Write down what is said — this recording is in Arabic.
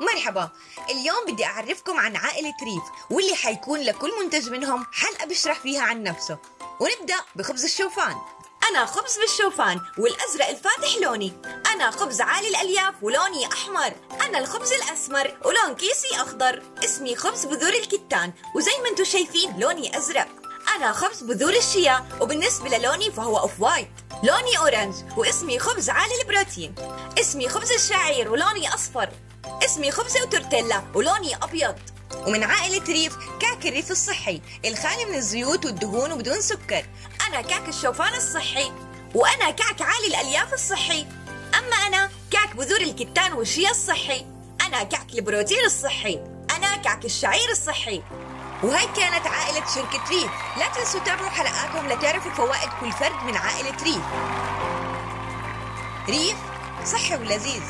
مرحبا. اليوم بدي أعرفكم عن عائلة ريف واللي حيكون لكل منتج منهم حلقة بيشرح فيها عن نفسه. ونبدأ بخبز الشوفان. أنا خبز بالشوفان والأزرق الفاتح لوني. أنا خبز عالي الألياف ولوني أحمر. أنا الخبز الأسمر ولون كيسي أخضر. اسمي خبز بذور الكتان وزي ما أنتم شايفين لوني أزرق. أنا خبز بذور الشيا وبالنسبة للوني فهو off-white لوني orange واسمي خبز عالي البروتين. اسمي خبز الشعير ولوني أصفر. اسمي خبزة وتورتيلا ولوني أبيض. ومن عائلة ريف كعك الريف الصحي الخالي من الزيوت والدهون وبدون سكر. أنا كعك الشوفان الصحي وأنا كعك عالي الألياف الصحي. أما أنا كعك بذور الكتان والشيا الصحي. أنا كعك البروتين الصحي. أنا كعك الشعير الصحي. وهي كانت عائلة شركة ري لا تنسوا تابعوا حلقاتهم لتعرفوا فوائد كل فرد من عائلة ري ريف صحي ولذيذ.